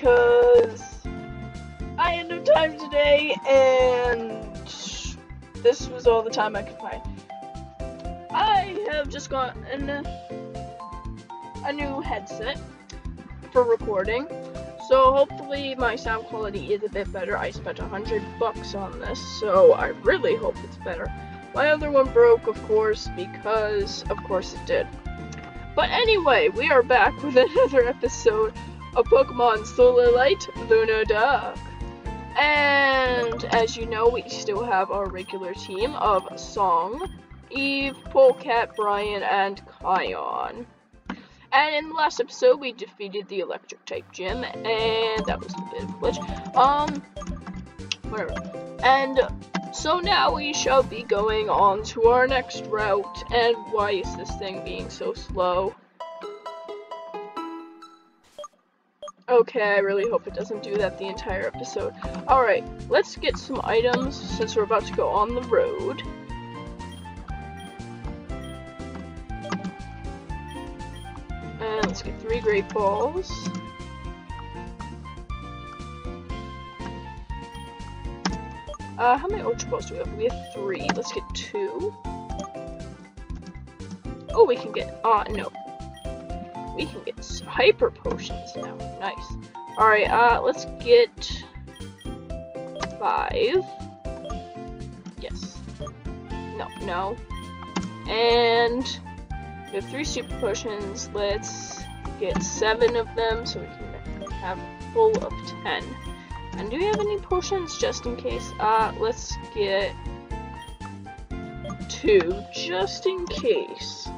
because I had no time today, and this was all the time I could find. I have just gotten a new headset for recording, so hopefully my sound quality is a bit better. I spent a hundred bucks on this, so I really hope it's better. My other one broke, of course, because of course it did. But anyway, we are back with another episode of Pokemon Solar Light, Lunar Dark. And as you know, we still have our regular team of Song, Eve, Polecat, Brian, and Kion. And in the last episode, we defeated the electric type gym, and that was a bit of a glitch. Um, whatever. And so now we shall be going on to our next route. And why is this thing being so slow? Okay, I really hope it doesn't do that the entire episode. Alright, let's get some items since we're about to go on the road. And let's get three great balls. Uh, how many Ultra Balls do we have? We have three. Let's get two. Oh, we can get, uh, no. We can get Hyper Potions now. Nice. Alright, uh, let's get five. Yes. No, no. And we have three Super Potions. Let's get seven of them so we can have full of ten. And do we have any potions just in case? Uh, let's get two just in case.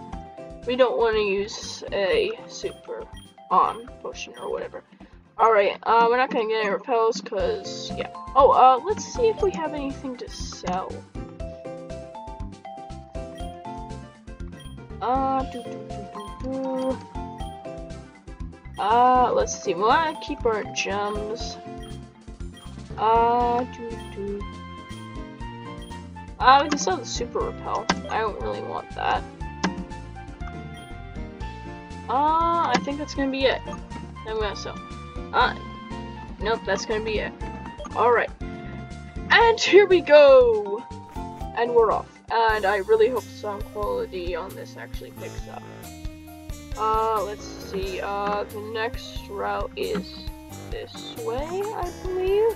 We don't want to use a super on potion or whatever. Alright, uh, we're not gonna get any repels because, yeah. Oh, uh, let's see if we have anything to sell. Uh, uh, let's see. We want to keep our gems. Uh, doo -doo. uh, we can sell the super repel. I don't really want that. Uh, I think that's gonna be it. I'm gonna sell. Uh, nope, that's gonna be it. Alright. And here we go! And we're off. And I really hope sound quality on this actually picks up. Uh, let's see. Uh, the next route is this way, I believe.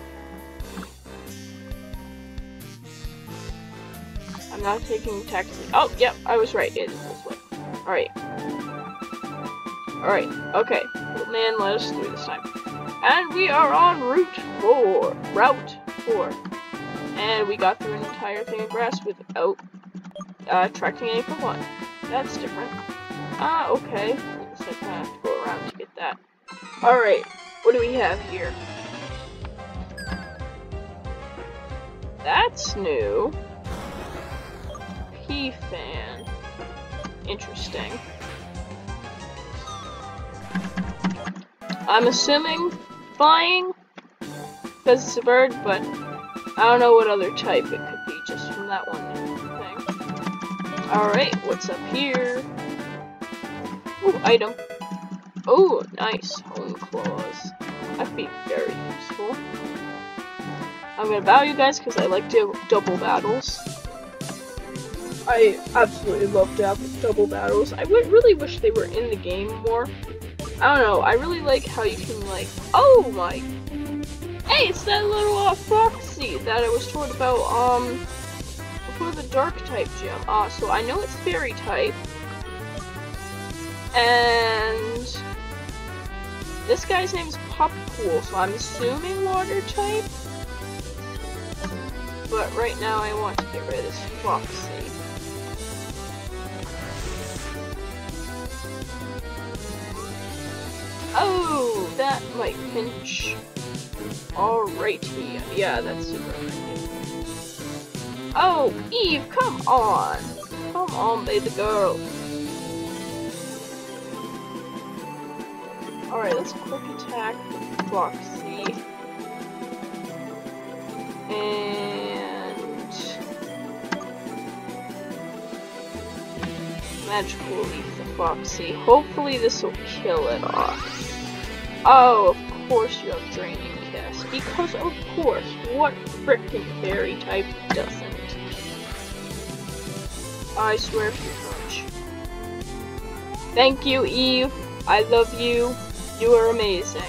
I'm not taking taxi. Oh, yep, I was right. It is this way. Alright. Alright, okay. Man let us through this time. And we are on Route 4. Route 4. And we got through an entire thing of grass without uh, attracting any Pokemon. That's different. Ah, okay. I guess I kind of have to go around to get that. Alright, what do we have here? That's new. P-Fan. Interesting. I'm assuming flying, because it's a bird, but I don't know what other type it could be just from that one thing. Alright, what's up here? Ooh, item. Oh, nice. Hone claws. That'd be very useful. I'm gonna bow you guys because I like to double battles. I absolutely love double battles. I really wish they were in the game more. I don't know. I really like how you can like. Oh my! Hey, it's that little uh, Foxy that I was told about um before the Dark type gym. Uh, so I know it's Fairy type, and this guy's name is Poppool, so I'm assuming Water type. But right now I want to get rid of this Foxy. Oh, that might pinch. Alrighty, yeah, that's super. Oh, Eve, come on! Come on, baby girl. Alright, let's quick attack Foxy. And... Magical Leaf Foxy. Hopefully this will kill it off. Oh, of course you have Draining Kiss. Because of course, what frickin' fairy type doesn't? I swear to punch. Thank you, Eve. I love you. You are amazing.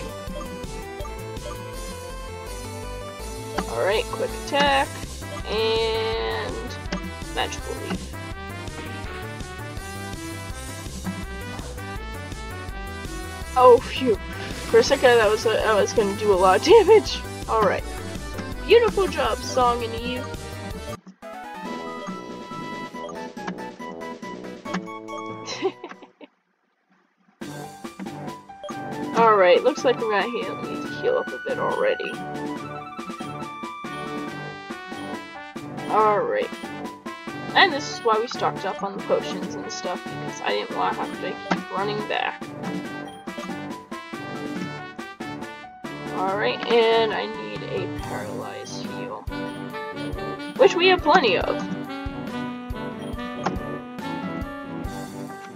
Alright, quick attack. And magical leaf. Oh, phew. For a second, that was uh, was gonna do a lot of damage. All right. Beautiful job, Song and Eve. Alright, looks like we're gonna need to heal up a bit already. Alright. And this is why we stocked up on the potions and stuff, because I didn't want to have to keep running back. Alright, and I need a paralyzed heal. Which we have plenty of.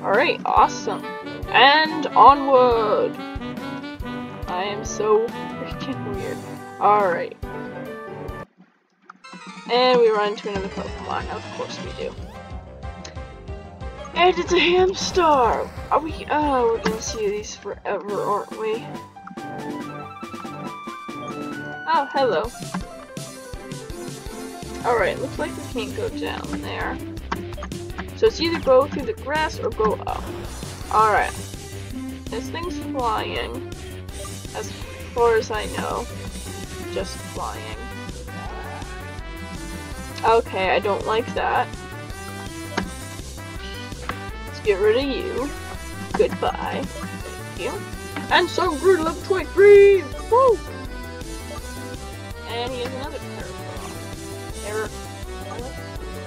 Alright, awesome. And onward! I am so freaking weird. Alright. And we run into another Pokemon. Of course we do. And it's a hamster! Are we- oh, we're gonna see these forever, aren't we? Oh, hello. Alright, looks like we can't go down there. So it's either go through the grass or go up. Alright. This thing's flying. As far as I know. Just flying. Okay, I don't like that. Let's get rid of you. Goodbye. Thank you. And some good level 23! Woo! And he has another Paracross.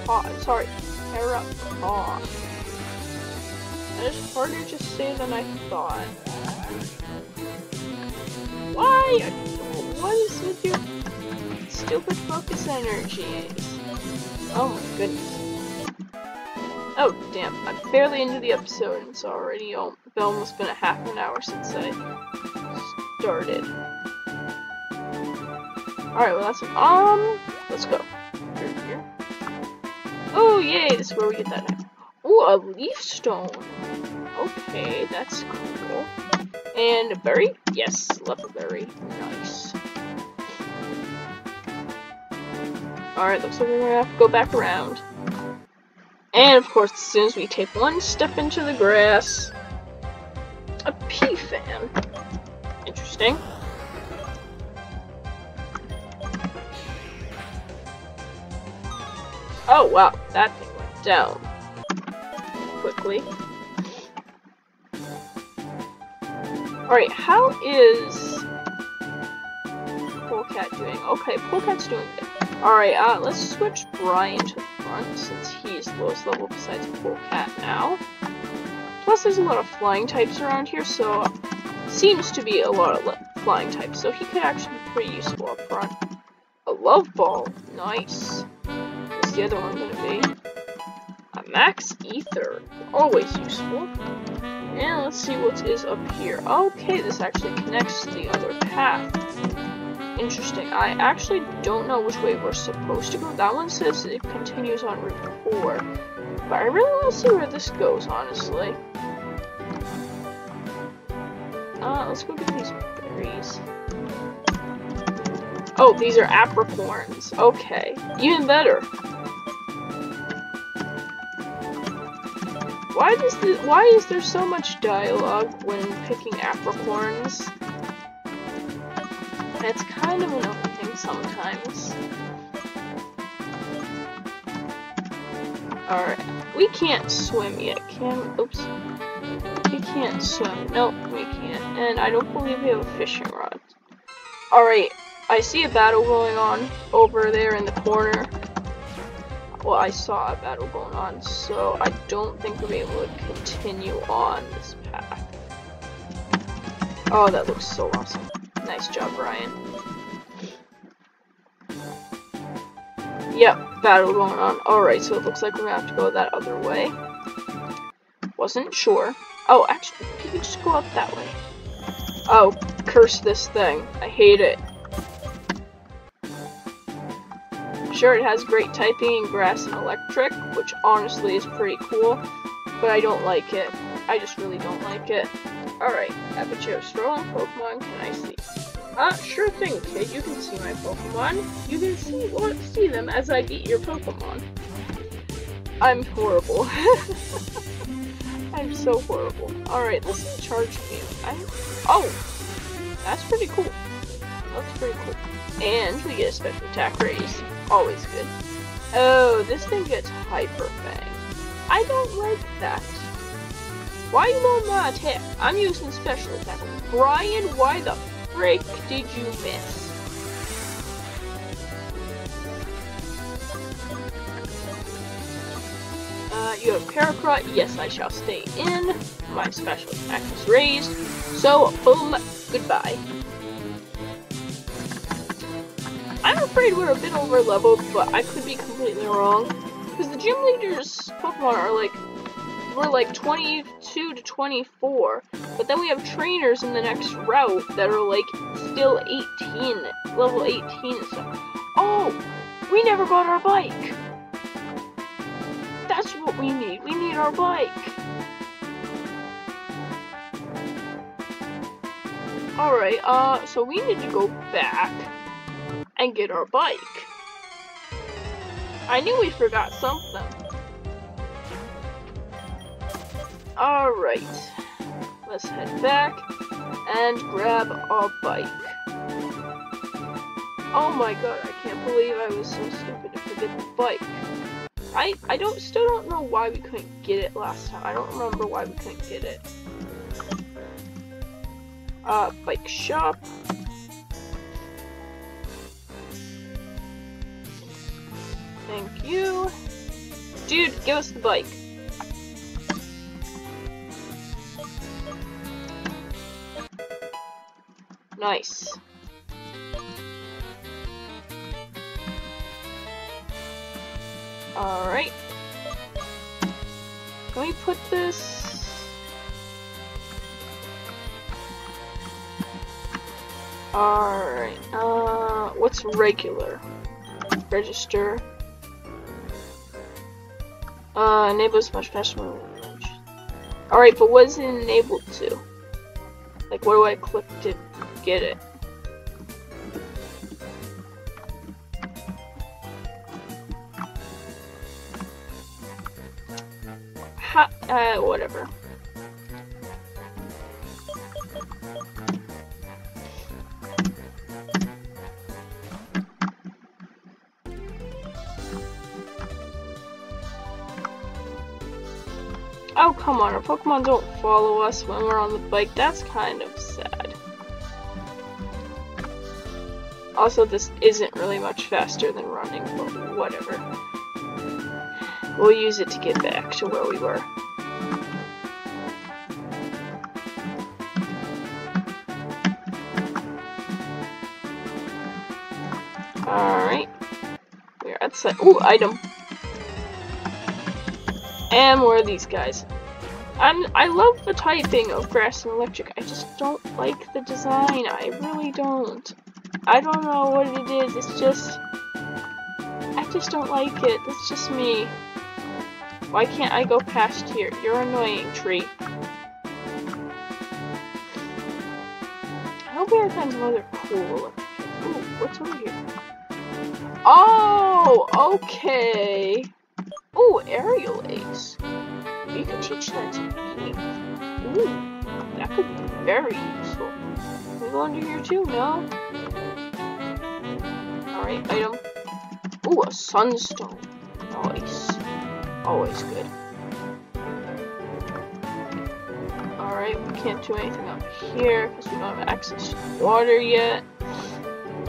Para... Oh, sorry. Paracross. That is harder to say than I thought. Why? What is with your stupid focus energies? Oh my goodness. Oh, damn. I'm barely into the episode and it's already almost been a half an hour since I started. Alright, well that's um let's go. Oh yay, this is where we get that. Oh, a leaf stone. Okay, that's cool. And a berry? Yes, a berry. Nice. Alright, looks like we're gonna have to go back around. And of course, as soon as we take one step into the grass, a pea fan. Interesting. Oh wow, that thing went down quickly. Alright, how is Polecat doing? Okay, Polecat's doing good. Alright, uh, let's switch Brian to the front since he's lowest level besides Polecat now. Plus, there's a lot of flying types around here, so seems to be a lot of flying types, so he could actually be pretty useful up front. A love ball, nice. The other one gonna be? A max ether, always useful. And let's see what is up here. Okay, this actually connects to the other path. Interesting. I actually don't know which way we're supposed to go. That one says it continues on Route 4. But I really want to see where this goes, honestly. Uh, let's go get these berries. Oh, these are apricorns. Okay. Even better. Why does why is there so much dialogue when picking apricorns? That's kind of annoying sometimes. Alright. We can't swim yet, can oops. We can't swim. Nope, we can't. And I don't believe we have a fishing rod. Alright, I see a battle going on over there in the corner well, I saw a battle going on, so I don't think we'll be able to continue on this path. Oh, that looks so awesome. Nice job, Ryan. Yep, battle going on. Alright, so it looks like we're gonna have to go that other way. Wasn't sure. Oh, actually, you can just go up that way. Oh, curse this thing. I hate it. Sure, it has great typing in grass and electric, which honestly is pretty cool, but I don't like it. I just really don't like it. Alright, Aperture Strong Pokemon, can I see? Uh, sure thing, kid. You can see my Pokemon. You can see well, see them as I beat your Pokemon. I'm horrible. I'm so horrible. Alright, let's charge me. I Oh! That's pretty cool. That's pretty cool. And we get a special attack raise. Always good. Oh, this thing gets Hyper Fang. I don't like that. Why you on my attack? I'm using special attack. Brian, why the frick did you miss? Uh, you have Parakarot. Yes, I shall stay in. My special attack is raised. So, boom, goodbye. I'm afraid we're a bit over leveled, but I could be completely wrong. Because the gym leaders Pokemon are like, we're like 22 to 24. But then we have trainers in the next route that are like still 18, level 18 and stuff. Oh, we never got our bike. That's what we need. We need our bike. Alright, uh, so we need to go back and get our bike. I knew we forgot something. Alright, let's head back and grab our bike. Oh my god, I can't believe I was so stupid to forget the bike. I, I don't still don't know why we couldn't get it last time. I don't remember why we couldn't get it. Uh, bike shop. Thank you. Dude, give us the bike. Nice. Alright. Can we put this... Alright, uh, what's regular? Register. Uh, enables much faster Alright, but what is it enabled to? Like, what do I click to get it? Ha uh, whatever. Pokemon don't follow us when we're on the bike. That's kind of sad. Also, this isn't really much faster than running, but whatever. We'll use it to get back to where we were. Alright. We're at Ooh, item. And more of these guys. I'm I love the typing of grass and electric. I just don't like the design. I really don't. I don't know what it is. It's just I just don't like it. That's just me. Why can't I go past here? You're annoying, tree. I hope we tons of other cool. Ooh, what's over here? Oh, okay. Ooh, aerial ace. We could teach that to me. Ooh, that could be very useful. Can we go under here too? No? Alright, item. Ooh, a sunstone. Nice. Always good. Alright, we can't do anything up here because we don't have access to water yet.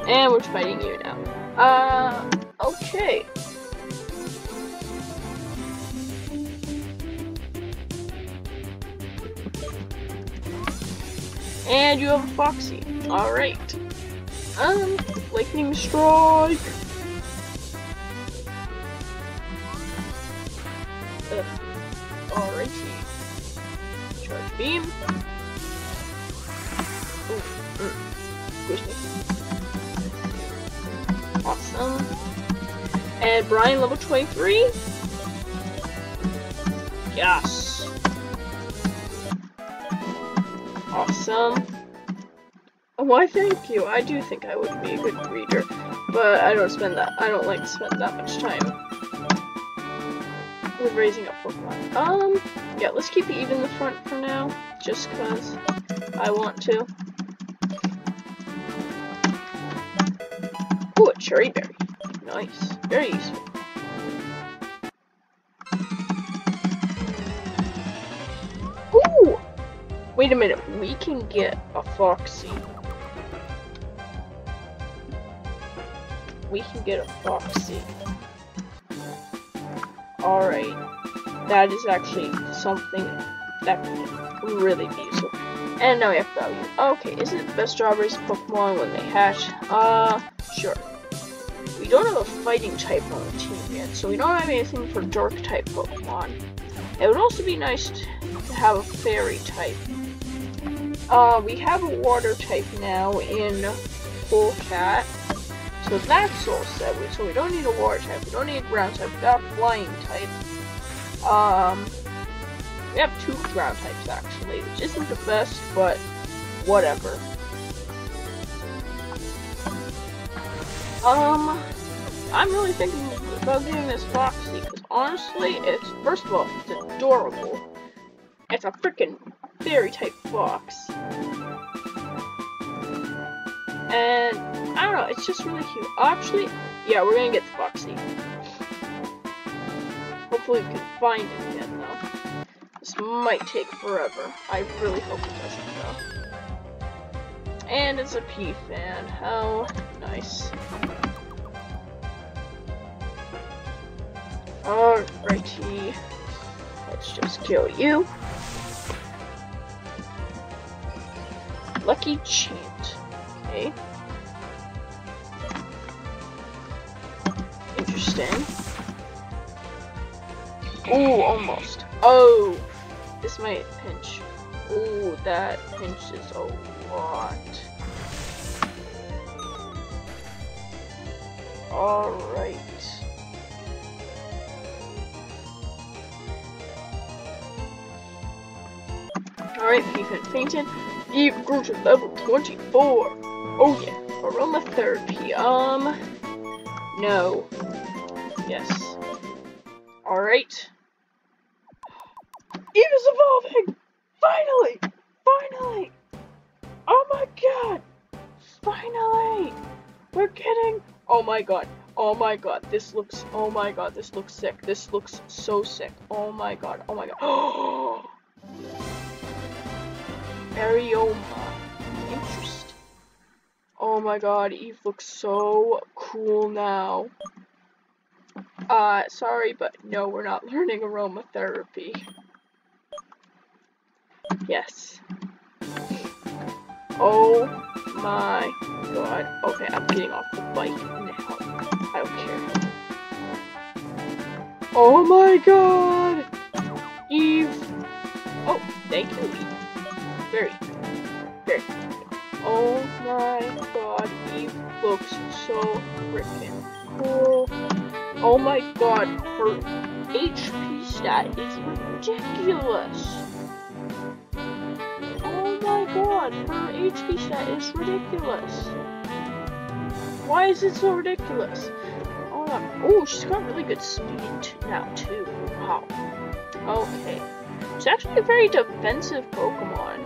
And we're fighting you now. Uh, okay. And you have a Foxy. Alright. Um, Lightning Strike. Ugh. Alrighty. Charge Beam. Ooh, mm. Awesome. And Brian, level 23. Yes. Awesome. Why, thank you. I do think I would be a good breeder, but I don't spend that. I don't like to spend that much time with raising up Pokemon. Um, yeah, let's keep it even the front for now, just cause I want to. Ooh, a Cheri Berry. Nice. Very useful. Wait a minute, we can get a Foxy. we can get a Foxy. Alright. That is actually something that could really be useful. And now we have value. Okay, is it best strawberries Pokemon when they hatch? Uh, sure. We don't have a fighting type on the team yet, so we don't have anything for dark type Pokemon. It would also be nice to have a fairy type. Uh, we have a water type now in Full Cat. So that's all set. So we don't need a water type. We don't need a ground type. We got a flying type. Um, we have two ground types actually, which isn't the best, but whatever. Um, I'm really thinking about getting this Foxy because honestly, it's first of all, it's adorable. It's a freaking fairy type fox. And I don't know, it's just really cute. Actually, yeah, we're gonna get the Foxy. Hopefully we can find it again though. This might take forever. I really hope it doesn't though. And it's a P fan. How nice. Alrighty. Let's just kill you. Lucky Chant. Okay. Interesting. Ooh, almost. Oh! This might pinch. Ooh, that pinches a lot. Alright. Alright, Ethan fainted. Eve grew to level 24. Oh yeah, aromatherapy. Um, no. Yes. Alright. Eve is evolving! Finally! Finally! Oh my god! Finally! We're getting... Oh my god. Oh my god. This looks... Oh my god. This looks sick. This looks so sick. Oh my god. Oh my god. Arioma. Interesting. Oh my god, Eve looks so cool now. Uh, sorry, but no, we're not learning aromatherapy. Yes. Oh my god. Okay, I'm getting off the bike now. I don't care. Oh my god! Eve! Oh, thank you, Eve. Very, very. Oh my god, Eve looks so freaking cool. Oh my god, her HP stat is ridiculous. Oh my god, her HP stat is ridiculous. Why is it so ridiculous? Oh, oh she's got really good speed now too. Wow. Okay. It's actually a very defensive Pokemon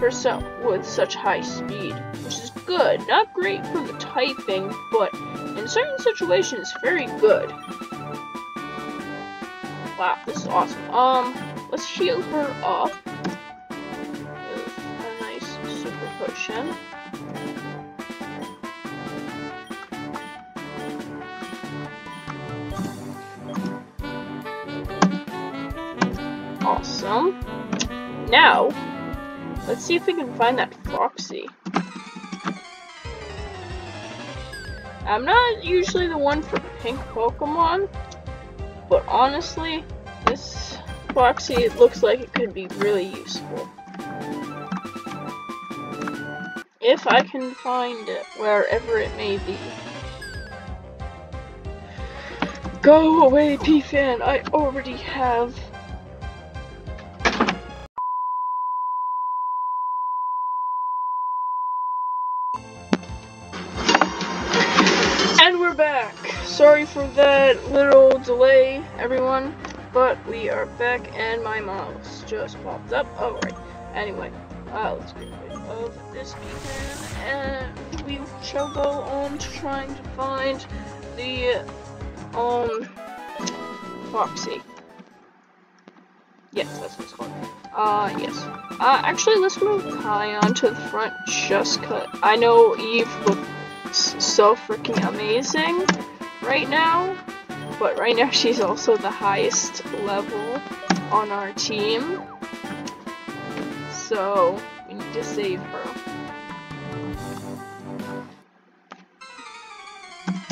with such high speed, which is good. Not great for the typing, but in certain situations, very good. Wow, this is awesome. Um, let's heal her up with a nice super potion. Awesome. Now, let's see if we can find that Foxy. I'm not usually the one for pink Pokemon, but honestly, this Foxy, looks like it could be really useful. If I can find it, wherever it may be. Go away, P-Fan, I already have Sorry for that little delay, everyone, but we are back and my mouse just popped up. Alright, anyway, uh, let's get rid of this beacon and we shall go on to trying to find the, um, Foxy. Yes, that's what it's called. Uh, yes. Uh, actually, let's move Kion to the front just cause I know Eve looks so freaking amazing right now, but right now she's also the highest level on our team. So, we need to save her.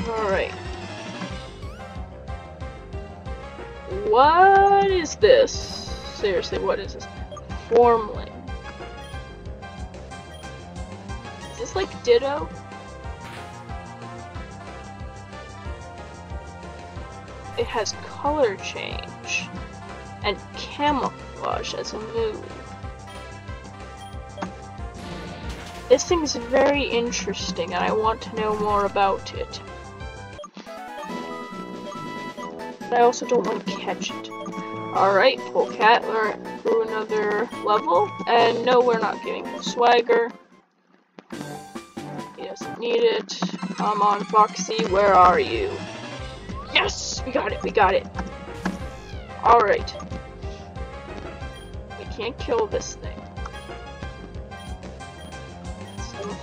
Alright. What is this? Seriously, what is this? Formling. Is this like Ditto? It has color change and camouflage as a move. This thing is very interesting and I want to know more about it. But I also don't want to catch it. Alright, Polecat, we're through another level. And no, we're not getting him swagger. He doesn't need it. Come on, Foxy, where are you? Yes! We got it, we got it. Alright. We can't kill this thing.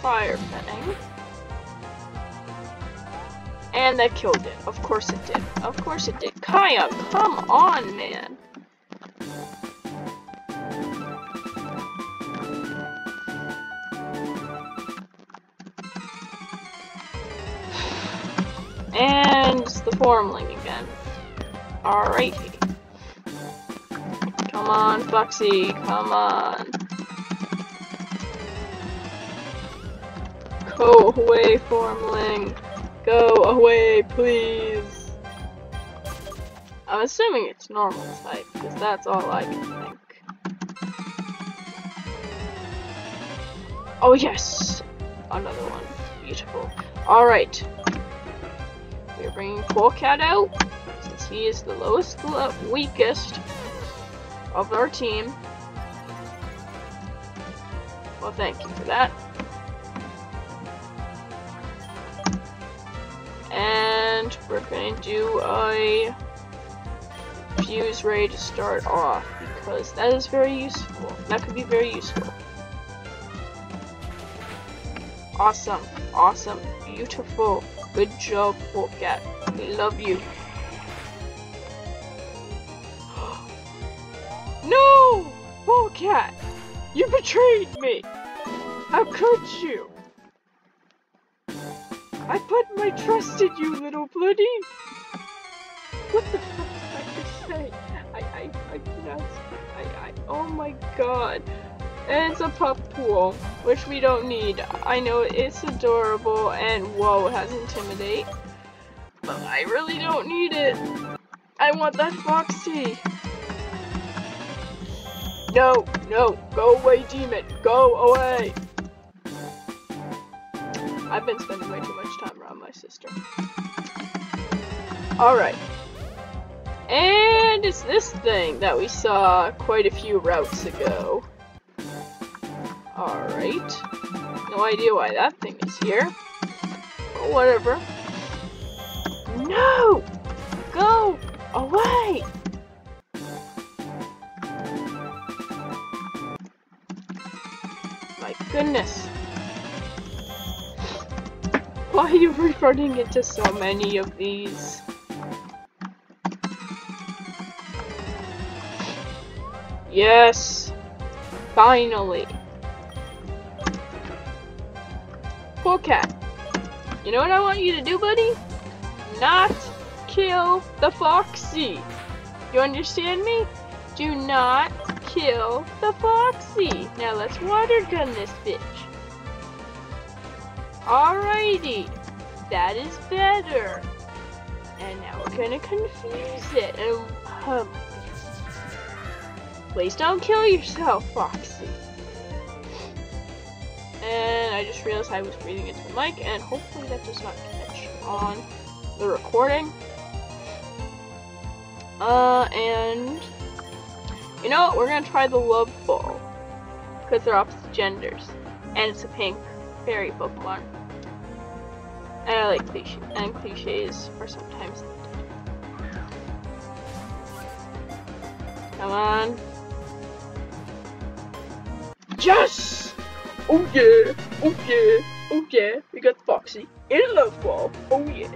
Fire fang. And that killed it. Of course it did. Of course it did. Kaya, come on, man. Formling again. Alrighty. Come on, Foxy, come on. Go away, formling. Go away, please. I'm assuming it's normal type, because that's all I can think. Oh yes! Another one. Beautiful. Alright. We're bringing out, since he is the lowest, weakest of our team. Well, thank you for that. And we're going to do a fuse ray to start off, because that is very useful. That could be very useful. Awesome, awesome, beautiful. Good job, Polecat. We love you. no! Polecat! You betrayed me! How could you? I put my trust in you, little bloody! What the fuck did I just say? I, I, I pronounced, I, I, oh my god. And it's a pup pool, which we don't need. I know it's adorable and whoa, it has intimidate. But I really don't need it. I want that Foxy. No, no, go away, demon. Go away. I've been spending way too much time around my sister. Alright. And it's this thing that we saw quite a few routes ago. Alright. No idea why that thing is here. Whatever. No! Go away! My goodness. Why are you running into so many of these? Yes! Finally! Polecat. You know what I want you to do, buddy? Not kill the Foxy. You understand me? Do not kill the Foxy. Now let's water gun this bitch. Alrighty. That is better. And now we're gonna confuse it. And, um, please don't kill yourself, Foxy. And I just realized I was breathing into the mic, and hopefully that does not catch on the recording. Uh, and you know what? We're gonna try the love ball because they're opposite genders, and it's a pink fairy Pokemon. And I like cliches, and cliches are sometimes Come on. Yes! Oh yeah! Oh yeah! Oh yeah! We got Foxy in love ball. Oh yeah!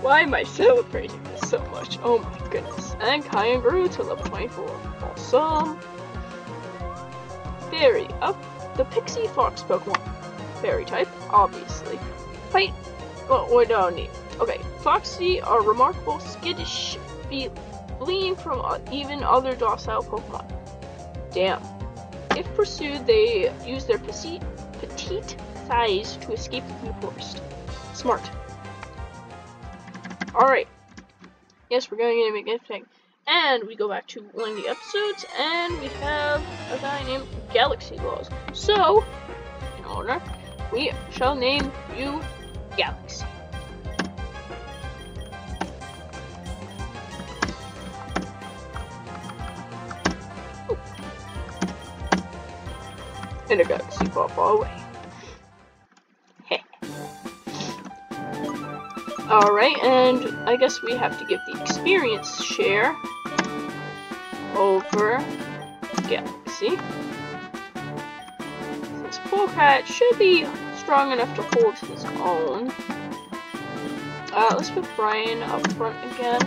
Why am I celebrating this so much? Oh my goodness. And Kyan grew to level 24. Awesome. Fairy. Up the Pixie Fox Pokemon. Fairy type, obviously. Fight. Oh, we don't need. Okay. Foxy are remarkable, skittish, fleeing from uh, even other docile Pokemon. Damn. If pursued, they use their petite, petite size to escape from the forest. Smart. Alright. Yes, we're going to make it thing. And we go back to one of the episodes, and we have a guy named Galaxy Laws. So, in order, we shall name you Galaxy. And a galaxy far, far away. Alright, and I guess we have to give the experience share over Galaxy. Since Polecat should be strong enough to hold his own. Uh, let's put Brian up front again.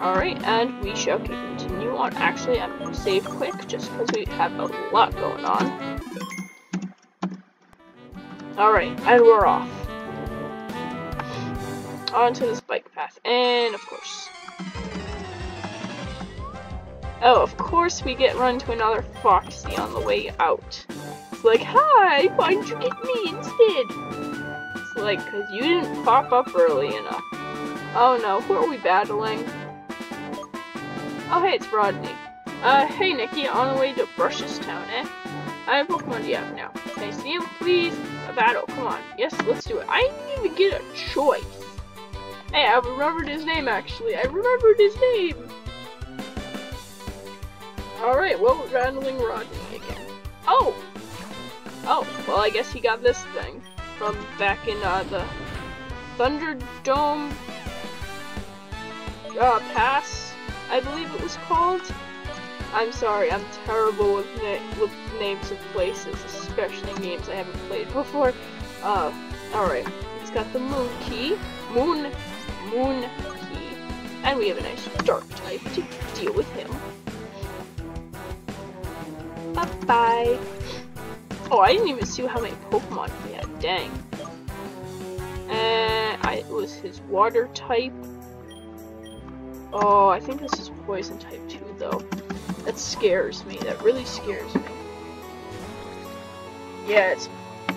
Alright, and we shall continue on. Actually, I'm going to save quick just because we have a lot going on. Alright, and we're off. Onto this bike path, and of course. Oh, of course we get run to another Foxy on the way out. Like, hi, why didn't you get me instead? It's like, because you didn't pop up early enough. Oh no, who are we battling? Oh hey, it's Rodney. Uh, hey Nikki, on the way to Brushes Town, eh? I have Pokemon you have now? Can I see him, please? A battle, come on. Yes, let's do it. I didn't even get a choice. Hey, I remembered his name, actually. I remembered his name. Alright, well, we're battling Rodney again. Oh! Oh, well, I guess he got this thing from back in uh, the Thunderdome uh, Pass, I believe it was called. I'm sorry, I'm terrible with, na with names of places, especially games I haven't played before. Uh, alright. He's got the Moon Key. Moon, Moon Key. And we have a nice Dark type to deal with him. Bye-bye. Oh, I didn't even see how many Pokemon he had. Dang. And I, it was his Water type. Oh, I think this is Poison type 2, though. That scares me. That really scares me. Yeah, it's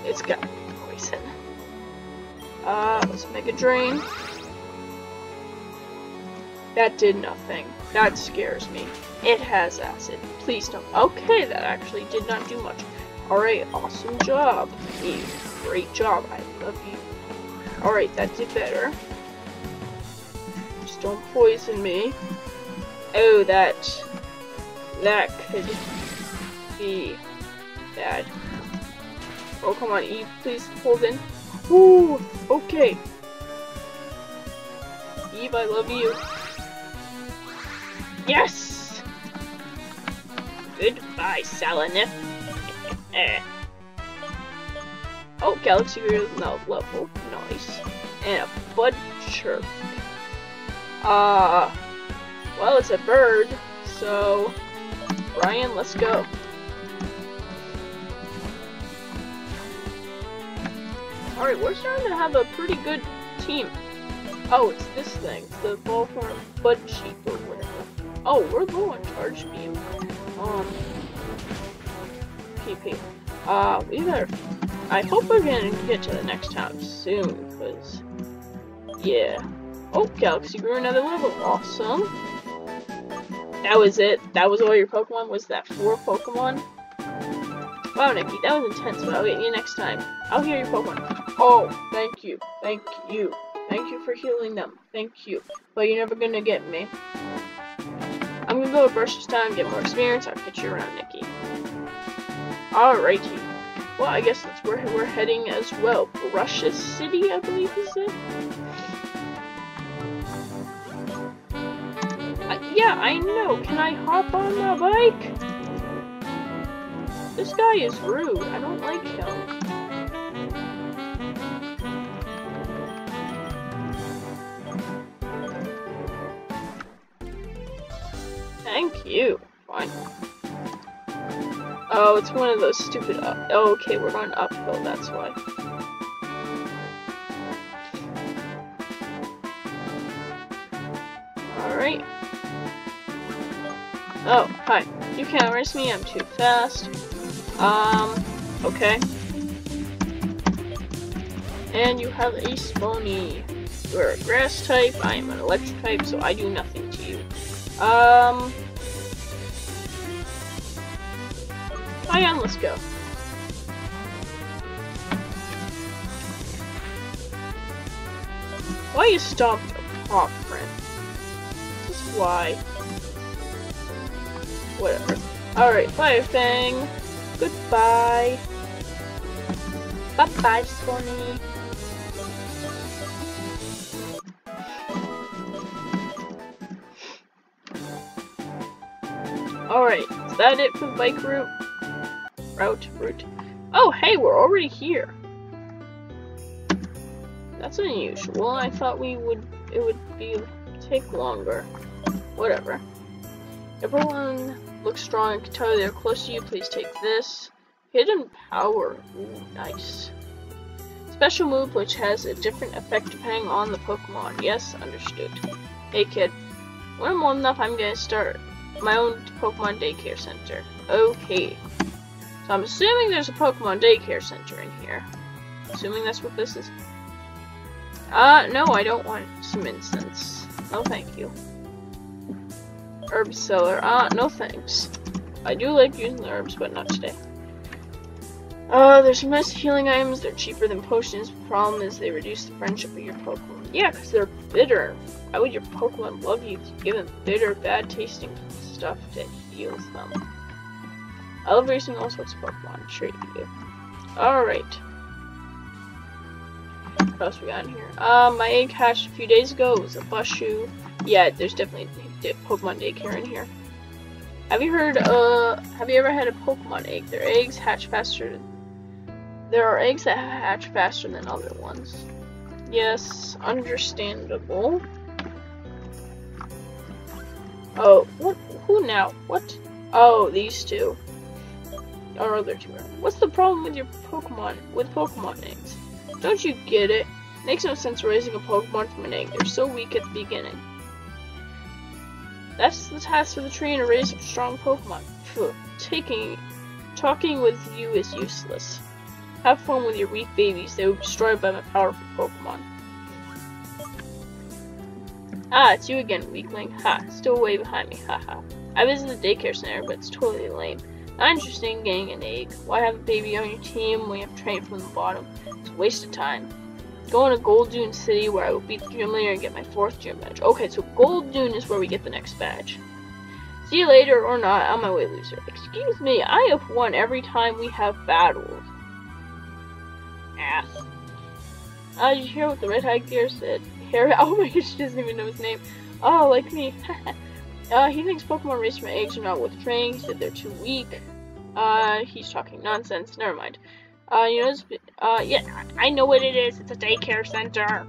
it's got poison. Uh, let's Mega Drain. That did nothing. That scares me. It has acid. Please don't. Okay, that actually did not do much. Alright, awesome job. Great job. I love you. Alright, that did better. Don't poison me. Oh, that that could be bad. Oh, come on, Eve, please hold in. Ooh, okay. Eve, I love you. Yes! Goodbye, Salanith. eh. Oh, Galaxy Reader now level. Nice. And a Bud Chirp. Uh, well, it's a bird, so Ryan, let's go. Alright, we're starting to have a pretty good team. Oh, it's this thing. The Bullhorn Bud Sheep or whatever. Oh, we're low on charge beam. Um, PP. Uh, we better. I hope we're gonna get to the next town soon, because. Yeah. Oh, Galaxy grew another level. Awesome. That was it. That was all your Pokemon? Was that four Pokemon? Wow, Nikki, that was intense, but I'll get you next time. I'll heal your Pokemon. Oh, thank you. Thank you. Thank you for healing them. Thank you. But you're never gonna get me. I'm gonna go to Brushes Town get more experience. I'll catch you around, Nikki. Alrighty. Well, I guess that's where we're heading as well. Brushes City, I believe is it? Yeah, I know. Can I hop on the bike? This guy is rude. I don't like him. Thank you. Fine. Oh, it's one of those stupid up- oh, okay, we're going uphill, that's why. Alright. Oh, hi. You can't race me, I'm too fast. Um, okay. And you have a Spony. You're a grass type, I am an electric type, so I do nothing to you. Um... Ion, let's go. Why you stopped a paw print? Just why. Whatever. Alright, Fire Fang. Goodbye. Bye-bye, Spony. Alright, is that it for the bike route? Route, route. Oh, hey, we're already here. That's unusual. I thought we would, it would be, take longer. Whatever. Everyone looks strong. I can tell they're close to you. Please take this. Hidden power. Ooh, nice. Special move which has a different effect depending on the Pokemon. Yes, understood. Hey kid. When I'm old enough, I'm gonna start my own Pokemon daycare center. Okay. So I'm assuming there's a Pokemon daycare center in here. Assuming that's what this is. Uh, no, I don't want some incense. No, thank you. Herb seller. Uh, no thanks. I do like using the herbs, but not today. Uh, there's some nice healing items. They're cheaper than potions. The problem is they reduce the friendship of your Pokemon. Yeah, because they're bitter. Why would your Pokemon love you if you give them bitter, bad tasting stuff that heals them? I love racing all sorts of Pokemon. Sure you do. Alright. What else we got in here? Uh, my egg hatched a few days ago. It was a Bushu. Yeah, there's definitely Pokemon daycare in here. Have you heard, uh, have you ever had a Pokemon egg? Their eggs hatch faster. There are eggs that hatch faster than other ones. Yes, understandable. Oh, what? Who now? What? Oh, these two. Or other two. What's the problem with your Pokemon, with Pokemon eggs? Don't you get it? Makes no sense raising a Pokemon from an egg. They're so weak at the beginning. That's the task for the trainer to raise up strong Pokemon. Phew, taking, talking with you is useless. Have fun with your weak babies. They will be destroyed by my powerful Pokemon. Ah, it's you again, weakling. Ha, still way behind me. Haha. I visited the daycare center, but it's totally lame. Not interested in getting an egg. Why have a baby on your team when you have trained from the bottom? It's a waste of time. Going to Gold Dune City where I will beat the gym leader and get my fourth gym badge. Okay, so Gold Dune is where we get the next badge. See you later or not, on my way, loser. Excuse me, I have won every time we have battled. Ass. Uh, did you hear what the red haired gear said? Harry, oh my gosh, she doesn't even know his name. Oh, like me. uh, he thinks Pokemon raised from eggs are not worth training. He said they're too weak. Uh, he's talking nonsense. Never mind. Uh, you know, uh, yeah, I know what it is. It's a daycare center.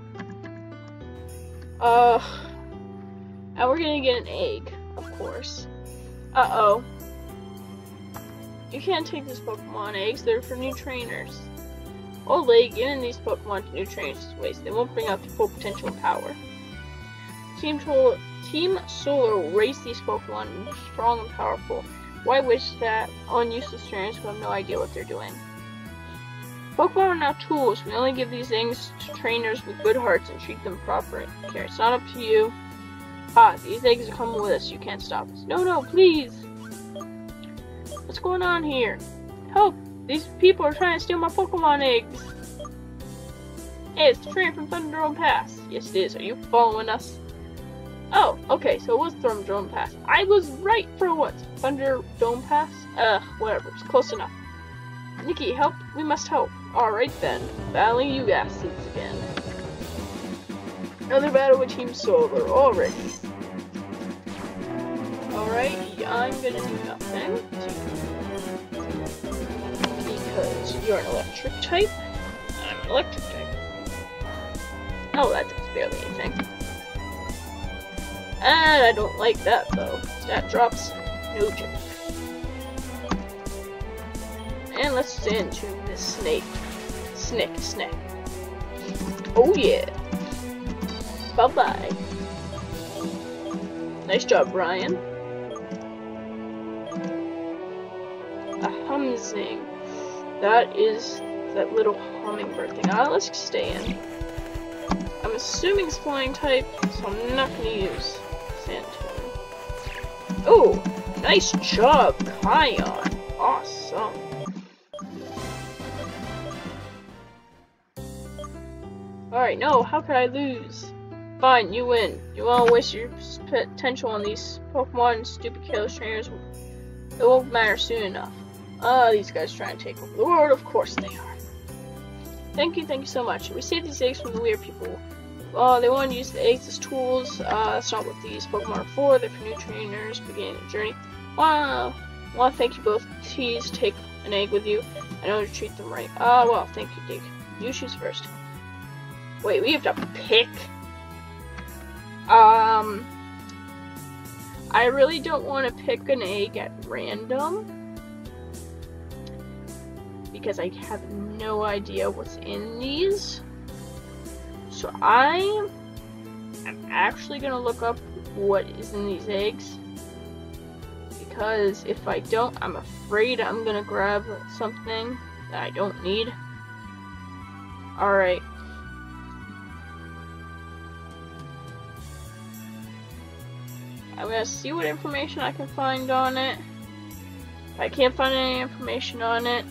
Uh, and we're gonna get an egg, of course. Uh-oh. You can't take these Pokemon eggs. They're for new trainers. Old lady, giving these Pokemon to new trainers is waste. They won't bring out their full potential power. Team Solar, Team Solar will raise these Pokemon strong and powerful. Why wish that on useless trainers who have no idea what they're doing? Pokemon are not tools. We only give these things to trainers with good hearts and treat them properly. Okay, it's not up to you. Ah, these eggs are coming with us. You can't stop us. No, no, please. What's going on here? Help! These people are trying to steal my Pokemon eggs. Hey, it's the train from Thunderdome Pass. Yes, it is. Are you following us? Oh, okay, so it was Thunderdome Pass. I was right for what? Thunderdome Pass? Uh, whatever. It's close enough. Nikki, help. We must help. Alright then. Battling you acids again. Another battle with Team Solar. Already. Alright, I'm gonna do nothing. Because you're an electric type. I'm an electric type. Oh, that does barely anything. And I don't like that though. Stat drops. No joke. And let's send to the snake. Snake, snake. Oh yeah. Bye bye. Nice job, Brian. A humzing. That is that little hummingbird thing. Ah, let's stay in. I'm assuming it's flying type, so I'm not gonna use sand. Oh, nice job, Kion. Awesome. Alright, no, how could I lose? Fine, you win. You won't waste your potential on these Pokemon stupid Kalos trainers. It won't matter soon enough. Ah, uh, these guys trying to take over the world. Of course they are. Thank you, thank you so much. We saved these eggs from the weird people. Uh, they want to use the eggs as tools. Uh, that's not what these Pokemon are for. They're for new trainers beginning the journey. Wow. Well, thank you both. Please take an egg with you. I know to treat them right. Ah, uh, well, thank you, Dig. You choose first. Wait, we have to pick. Um, I really don't want to pick an egg at random because I have no idea what's in these. So I am actually gonna look up what is in these eggs because if I don't, I'm afraid I'm gonna grab something that I don't need. Alright, I'm gonna see what information I can find on it. If I can't find any information on it,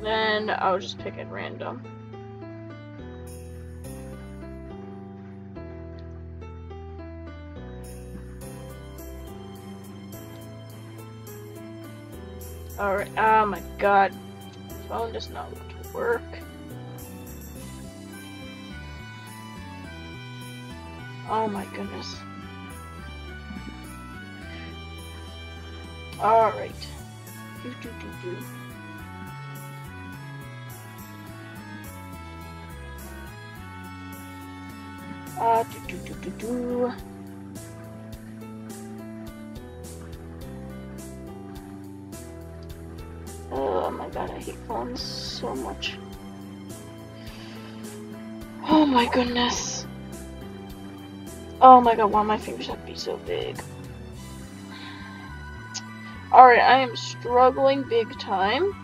then I'll just pick it random. Alright, oh my god. Phone does not work. Oh my goodness. Alright. Do, do, do, do. Uh, do, do, do, do, do. Oh my god, I hate phones so much. Oh my goodness. Oh my god, why my fingers have to be so big? Alright, I am struggling big time.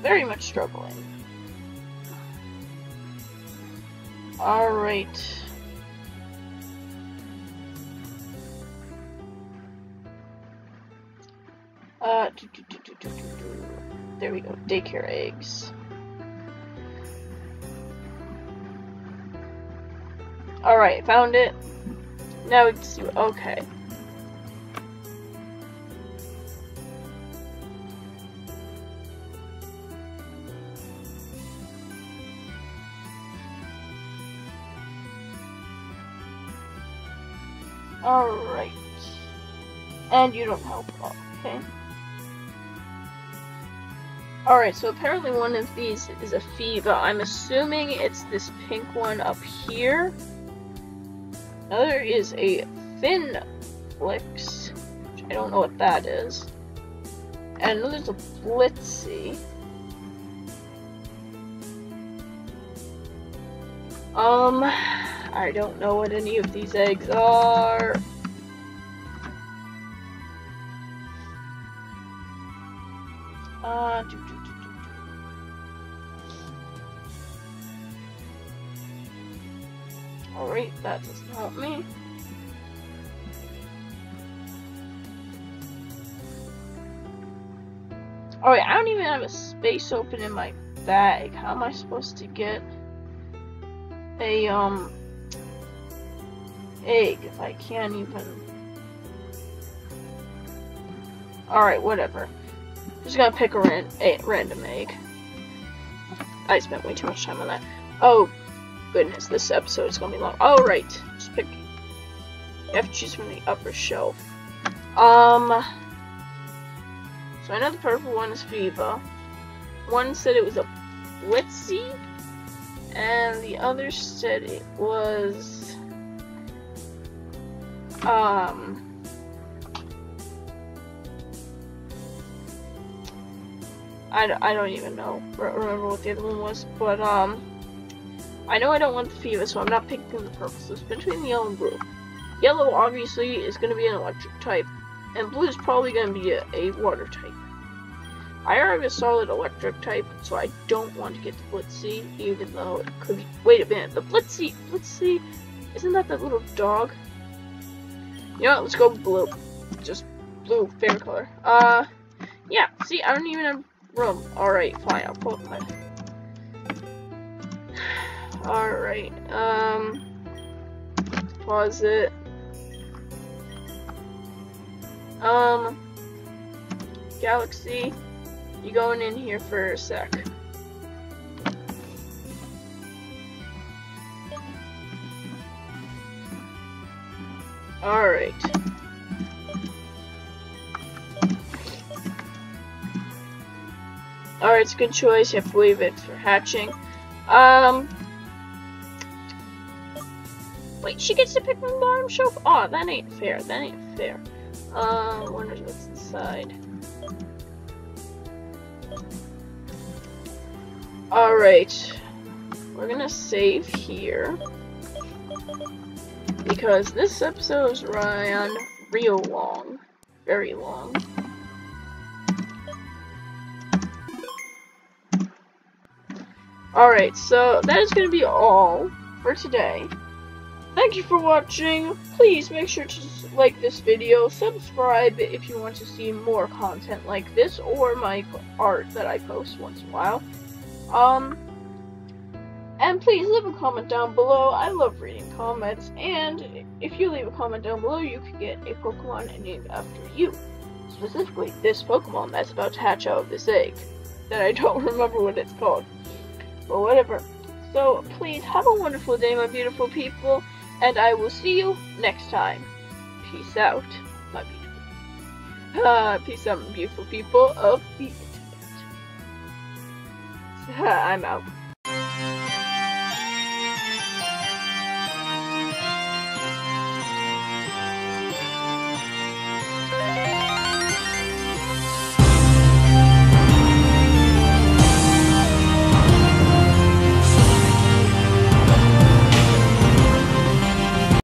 Very much struggling. Alright. Uh, doo -doo -doo there we go, daycare eggs. Alright, found it. Now we can see okay. Alright. And you don't help. Okay. Alright, so apparently one of these is a Fiva. I'm assuming it's this pink one up here. Another is a Finflix, which I don't know what that is. And another's a Blitzy. Um, I don't know what any of these eggs are. That doesn't help me. Alright, I don't even have a space open in my bag. How am I supposed to get a, um, egg if I can't even... Alright, whatever. Just gonna pick a, ran a random egg. I spent way too much time on that. Oh, goodness, this episode is gonna be long. Alright, just pick... You have to choose from the upper shelf. Um... So I know the purple one is Viva. One said it was a Blissey, and the other said it was um I, I don't even know remember what the other one was but um I know I don't want the fever so I'm not picking the purple so it's between the yellow and blue yellow obviously is going to be an electric type and blue is probably going to be a, a water type I already have a solid electric type, so I don't want to get the Blissey, even though it could be- Wait a minute, the Blissey, Blissey, isn't that that little dog? You know what, let's go blue. Just blue, favorite color. Uh, yeah, see, I don't even have room. Alright, fine, I'll pull up my... Alright, um... Pause it. Um... Galaxy... You going in here for a sec. Alright. Alright, it's a good choice. You have to leave it for hatching. Um... Wait, she gets to pick from the bottom shelf? Aw, oh, that ain't fair. That ain't fair. Uh, wonder what's inside. Alright. We're gonna save here. Because this episode's run real long. Very long. Alright, so that is gonna be all for today. Thank you for watching. Please make sure to like this video, subscribe if you want to see more content like this, or my art that I post once in a while. Um, and please leave a comment down below. I love reading comments, and if you leave a comment down below, you can get a Pokemon named after you. Specifically, this Pokemon that's about to hatch out of this egg. That I don't remember what it's called. But whatever. So, please have a wonderful day, my beautiful people, and I will see you next time. Peace out, my beautiful. Uh, peace out, beautiful people of the internet. I'm out.